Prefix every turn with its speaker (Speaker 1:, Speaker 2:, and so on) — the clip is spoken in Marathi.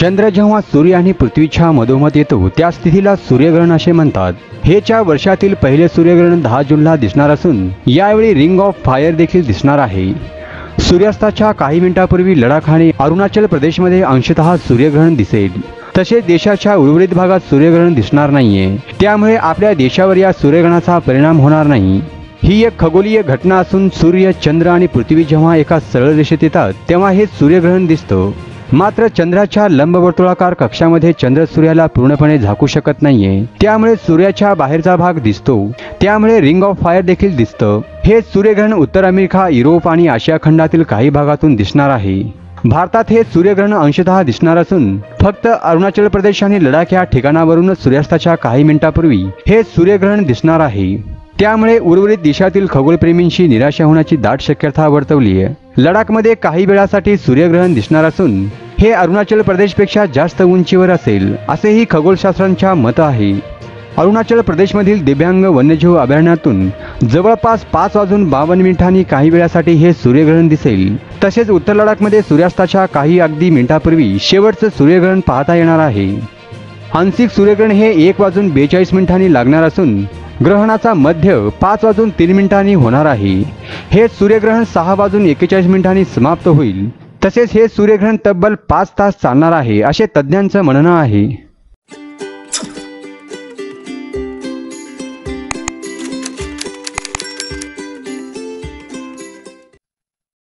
Speaker 1: चंद्र जेव्हा सूर्य आणि पृथ्वीच्या मधोमध येतो त्या स्थितीला सूर्यग्रहण असे म्हणतात. हे च्या वर्षातील पहिले सूर्यग्रहण दहा जूनला दिसणार असून यावेळी रिंग ऑफ फायर देखील दिसणार आहे. सूर्यास्ताच्या काही मिनिटांपूर्वी लडाख आणि अरुणाचल प्रदेशमध्ये अंशतः सूर्यग्रहण दिसेल. तसेच देशाच्या उर्वरित भागात सूर्यग्रहण दिसणार नाहीये. त्यामुळे आपल्या देशावर या सूर्यग्रहणाचा परिणाम होणार नाही. ही एक खगोलीय घटना असून सूर्य चंद्र आणि पृथ्वी जेव्हा एका सरळ रेषेत येतात तेव्हा हे सूर्यग्रहण दिसतं. मात्र चंद्राच्या लंबवर्तुळाकार कक्षामध्ये चंद्र सूर्याला पूर्णपणे झाकू शकत नाहीये. त्यामुळे सूर्याच्या बाहेरचा भाग दिसतो. त्यामुळे रिंग ऑफ फायर देखील दिसतं. हे सूर्यग्रहण उत्तर अमेरिका युरोप आणि आशिया खंडातील काही भागातून दिसणार आहे. भारतात हे सूर्यग्रहण अंशतः दिसणार असून फक्त अरुणाचल प्रदेश आणि लडाख या ठिकाणावरूनच सूर्यास्ताच्या काही मिनिटापूर्वी हे सूर्यग्रहण दिसणार आहे. त्यामुळे उर्वरित देशातील खगोलप्रेमींशी निराशा होण्याची दाट शक्यता वर्तवली आहे लडाखमध्ये काही वेळासाठी सूर्यग्रहण दिसणार असून हे अरुणाचल प्रदेशपेक्षा जास्त उंचीवर असेल असेही खगोलशास्त्रांच्या मत आहे. अरुणाचल प्रदेशमधील दिव्यांग वन्यजीव अभयारण्यातून जवळपास पाच वाजून बावन्न मिनिटांनी काही वेळासाठी हे सूर्यग्रहण दिसेल. तसेच उत्तर लडाखमध्ये सूर्यास्ताच्या काही अगदी मिनिटापूर्वी शेवटचं सूर्यग्रहण पाहता येणार आहे. आंशिक सूर्यग्रहण हे एक वाजून बेचाळीस मिनिटांनी लागणार असून ग्रहणाचा मध्य पाच वाजून तीन मिनिटांनी होणार आहे. हे सूर्यग्रहण सहा वाजून एकेचाळीस मिनिटांनी समाप्त होईल. तसेच हे सूर्यग्रहण तब्बल पाच तास चालणार आहे असे तज्ज्ञांचं म्हणणं आहे.